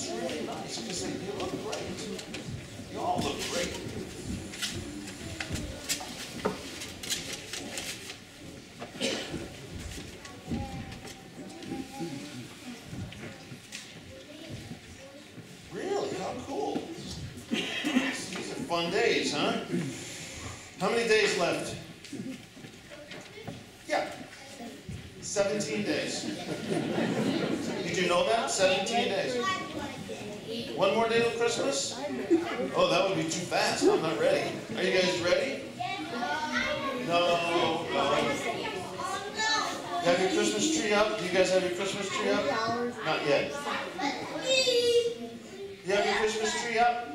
that's really nice because you look great. You all look great. Really? How cool. These are fun days, huh? How many days left? Yeah. 17 days. Did you know that? 17 days. One more day till Christmas? Oh, that would be too fast. I'm not ready. Are you guys ready? No. no. You have your Christmas tree up? Do you guys have your Christmas tree up? Not yet. You have your Christmas tree up?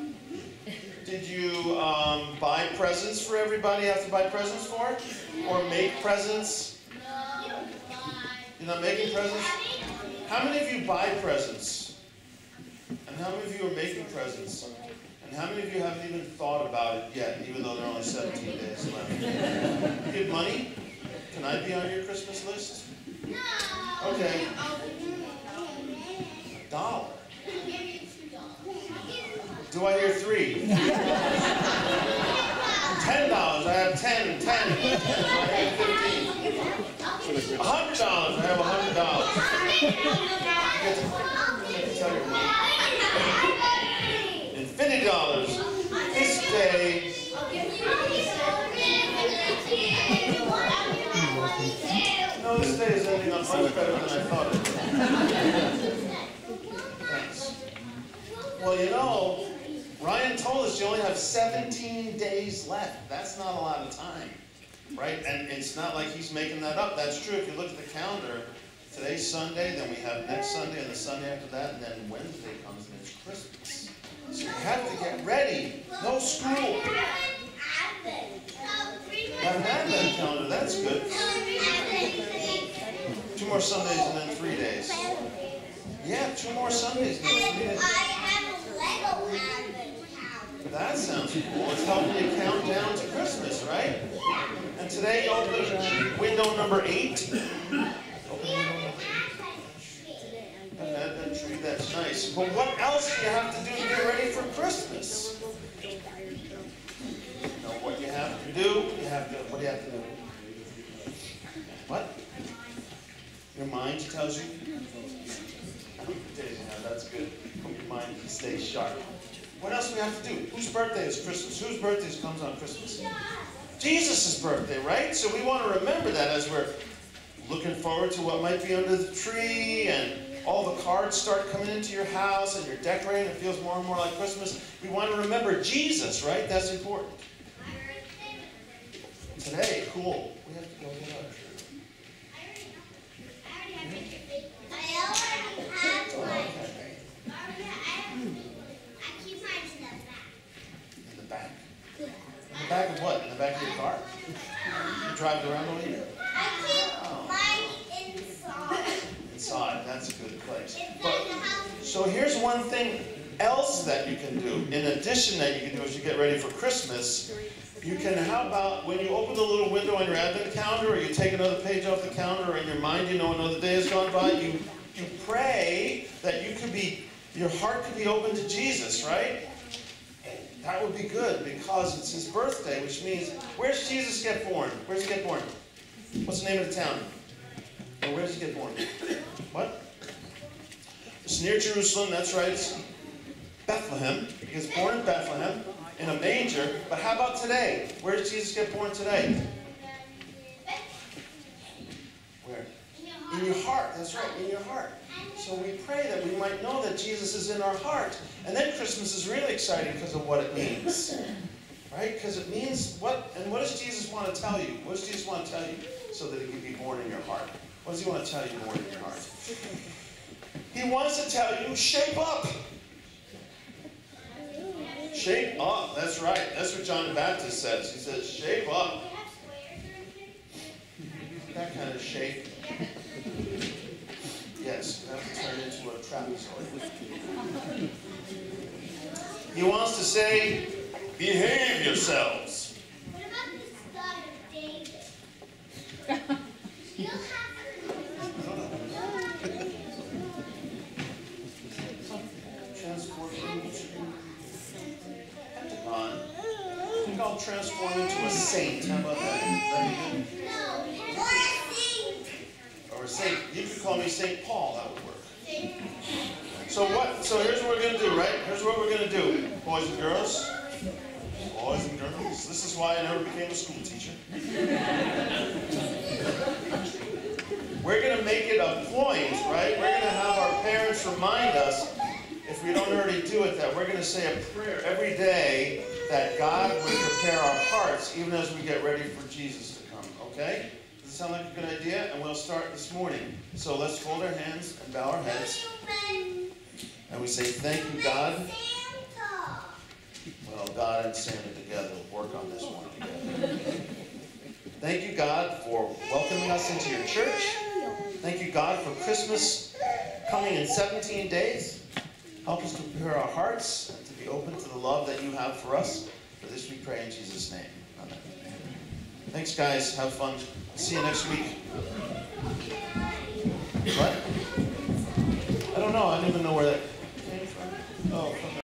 Did you um, buy presents for everybody? Have to buy presents for? Or make presents? You're not making presents? How many of you buy presents? And how many of you are making presents? And how many of you haven't even thought about it yet, even though there are only 17 days left? Give money? Can I be on your Christmas list? No. Okay. A dollar. Do I hear three? Ten dollars. I have ten, ten. I have fifteen. A hundred dollars. I have a hundred dollars. Dollars. This day. No, this day is ending up much better than I thought it would. Thanks. Well, you know, Ryan told us you only have 17 days left. That's not a lot of time, right? And it's not like he's making that up. That's true. If you look at the calendar, today's Sunday, then we have next Sunday and the Sunday after that, and then Wednesday comes and it's Christmas. So you have to get ready. No school. An Advent calendar. That's good. Two more Sundays and then three days. Yeah, two more Sundays and then three days. That sounds cool. It's helping you count down to Christmas, right? And today you open window number eight. Open window number eight. An Advent tree, that's nice. But what else do you have to do to get ready for Christmas? You know what you have to do? You have to, what do you have to do? What? Your mind tells you? That's good. Your mind stay sharp. What else do we have to do? Whose birthday is Christmas? Whose birthday comes on Christmas? Jesus' birthday, right? So we want to remember that as we're looking forward to what might be under the tree and all the cards start coming into your house and you're decorating. It feels more and more like Christmas. We want to remember Jesus, right? That's important. Today, cool. We have to go get our tree. I already have one. I already have a big one. I already have one. Okay. I keep mine in the back. In the back In the back of what? In the back of your car? You drive around over here? Inside, that's a good place. But, so here's one thing else that you can do. In addition that you can do as you get ready for Christmas, you can, how about when you open the little window on your Advent calendar or you take another page off the calendar or in your mind you know another day has gone by, you, you pray that you could be, your heart could be open to Jesus, right? That would be good because it's his birthday, which means, where's Jesus get born? Where's he get born? What's the name of the town? Or where does he get born? It's near Jerusalem, that's right. It's Bethlehem. He was born in Bethlehem in a manger. But how about today? Where does Jesus get born today? Where? In your heart. That's right, in your heart. So we pray that we might know that Jesus is in our heart. And then Christmas is really exciting because of what it means. Right? Because it means what, and what does Jesus want to tell you? What does Jesus want to tell you so that he can be born in your heart? What does he want to tell you born in your heart? He wants to tell you, shape up. Shape up. That's right. That's what John the Baptist says. He says, shape up. That kind of shape. Yes, you have turn into a trapezoid. He wants to say, behave yourselves. all transform into a saint. How about that? Or a saint. You could call me Saint Paul. That would work. So what? So here's what we're gonna do, right? Here's what we're gonna do, boys and girls. Boys and girls. This is why I never became a school teacher. We're gonna make it a point, right? We're gonna have our parents remind us, do it, that we're gonna say a prayer every day that God would prepare our hearts even as we get ready for Jesus to come. Okay? Does it sound like a good idea? And we'll start this morning. So let's fold our hands and bow our heads. And we say, Thank you, God. Well, God and Santa together work on this one together. Thank you, God, for welcoming us into your church. Thank you, God, for Christmas coming in 17 days. Help us to prepare our hearts and to be open to the love that you have for us. For this we pray in Jesus' name. Amen. Thanks, guys. Have fun. See you next week. What? I don't know. I don't even know where that came from. Oh,